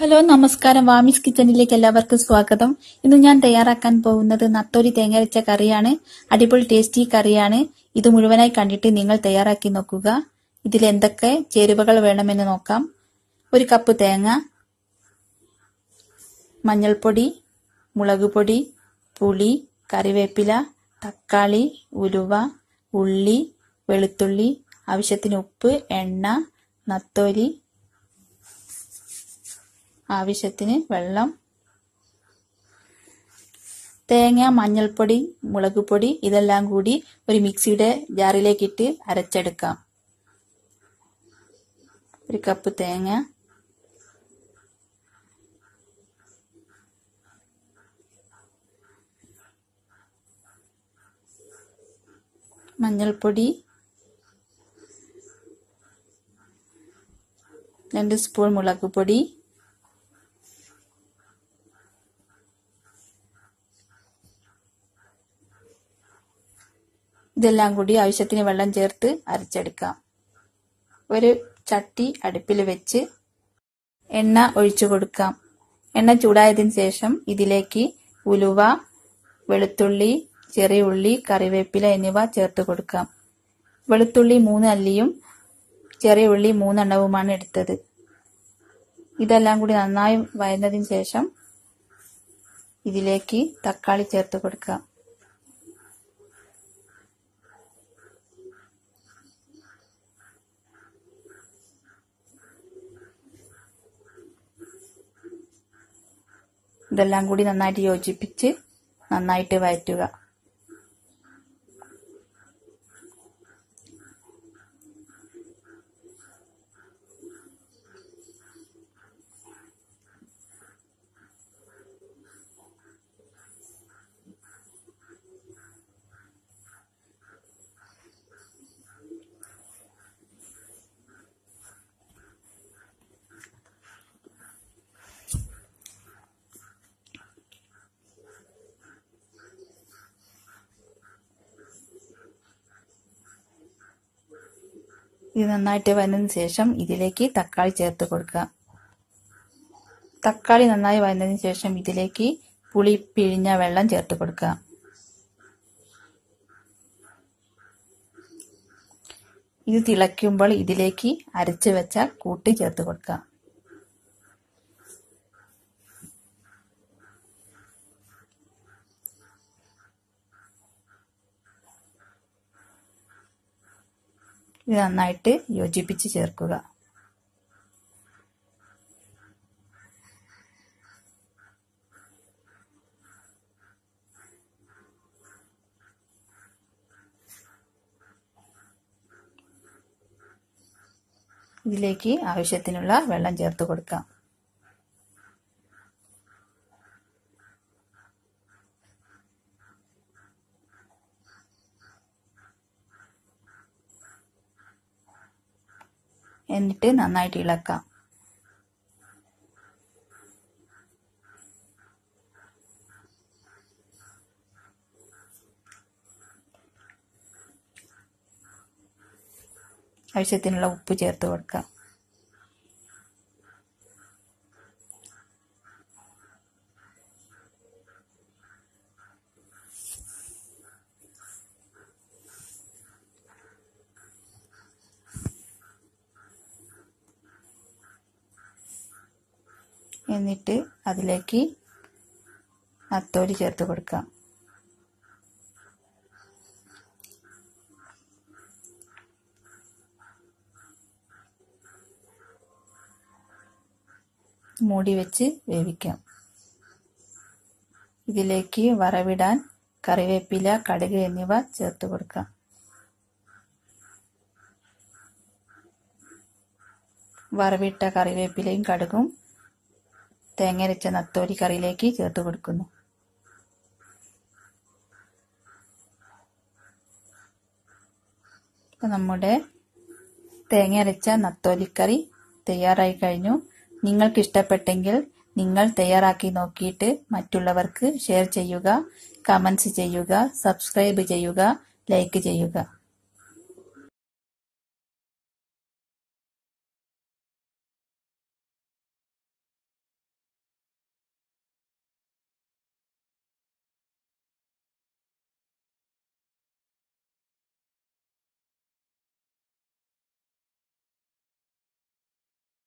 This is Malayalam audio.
ഹലോ നമസ്കാരം. വാമിസ് കിച്ചണിലേക്ക് എല്ലാവർക്കും സ്വാഗതം. ഇന്ന് ഞാൻ തയ്യാറാക്കാൻ പോകുന്നത് നത്തോലി തേങ്ങരച്ച കറിയാണ്. അടിപൊളി ടേസ്റ്റി കറിയാണ്. ഇത് മുഴുവനായി കണ്ടിട്ട് നിങ്ങൾ തയ്യാറാക്കി നോക്കുക. ഇതിൽ എന്തൊക്കെ ചേരുവകൾ വേണമെന്ന് നോക്കാം. ഒരു കപ്പ് തേങ്ങ മഞ്ഞൾപ്പൊടി മുളക് പൊടി പുളി കറിവേപ്പില തക്കാളി ഉലുവ ഉള്ളി വെളുത്തുള്ളി ആവശ്യത്തിന് ഉപ്പ് എണ്ണ നത്തോലി ആവശ്യത്തിന് വെള്ളം തേങ്ങ മഞ്ഞൾപ്പൊടി മുളക് പൊടി ഇതെല്ലാം കൂടി ഒരു മിക്സിയുടെ ജാറിലേക്കിട്ട് അരച്ചെടുക്കാം. ഒരു കപ്പ് തേങ്ങ മഞ്ഞൾപ്പൊടി രണ്ട് സ്പൂൺ മുളക് പൊടി ഇതെല്ലാം കൂടി ആവശ്യത്തിന് വെള്ളം ചേർത്ത് അരച്ചെടുക്കാം. ഒരു ചട്ടി അടുപ്പിൽ വെച്ച് എണ്ണ ഒഴിച്ചു കൊടുക്കാം. എണ്ണ ചൂടായതിന് ശേഷം ഇതിലേക്ക് ഉലുവ വെളുത്തുള്ളി ചെറിയ ഉള്ളി കറിവേപ്പില എന്നിവ ചേർത്ത് കൊടുക്കാം. വെളുത്തുള്ളി മൂന്ന് അല്ലിയും ചെറിയ ഉള്ളി മൂന്നെണ്ണവുമാണ് എടുത്തത്. ഇതെല്ലാം കൂടി നന്നായി വയന്നതിന് ശേഷം ഇതിലേക്ക് തക്കാളി ചേർത്ത് കൊടുക്കാം. ഇതെല്ലാം കൂടി നന്നായിട്ട് യോജിപ്പിച്ച് നന്നായിട്ട് വഴറ്റുക. ഇത് നന്നായിട്ട് വന്നതിന് ശേഷം ഇതിലേക്ക് തക്കാളി ചേർത്ത് കൊടുക്കുക. തക്കാളി നന്നായി വന്നതിന് ശേഷം ഇതിലേക്ക് പുളി പിഴിഞ്ഞ വെള്ളം ചേർത്ത് കൊടുക്കുക. ഇത് തിളയ്ക്കുമ്പോൾ ഇതിലേക്ക് അരച്ചു വെച്ച കൂട്ടി ചേർത്ത് കൊടുക്കുക. ഇത് നന്നായിട്ട് യോജിപ്പിച്ച് ചേർക്കുക. ഇതിലേക്ക് ആവശ്യത്തിനുള്ള വെള്ളം ചേർത്ത് കൊടുക്കാം. എന്നിട്ട് നന്നായിട്ട് ഇളക്കാം ആവശ്യത്തിനുള്ള ഉപ്പ് ചേർത്ത് കൊടുക്കാം എന്നിട്ട് അതിലേക്ക് നത്തോലി ചേർത്ത് കൊടുക്കാം. മൂടി വെച്ച് വേവിക്കാം. ഇതിലേക്ക് വറവിടാൻ കറിവേപ്പില കടുക് എന്നിവ ചേർത്ത് കൊടുക്കാം. വറവിട്ട കറിവേപ്പിലയും കടുകും തേങ്ങരച്ച നത്തോലി കറിയിലേക്ക് ചേർത്ത് കൊടുക്കുന്നു. ഇപ്പം നമ്മുടെ തേങ്ങ അരച്ച നത്തോലിക്കറി തയ്യാറായി കഴിഞ്ഞു. നിങ്ങൾക്ക് ഇഷ്ടപ്പെട്ടെങ്കിൽ നിങ്ങൾ തയ്യാറാക്കി നോക്കിയിട്ട് മറ്റുള്ളവർക്ക് ഷെയർ ചെയ്യുക കമൻസ് ചെയ്യുക സബ്സ്ക്രൈബ് ചെയ്യുക ലൈക്ക് ചെയ്യുക.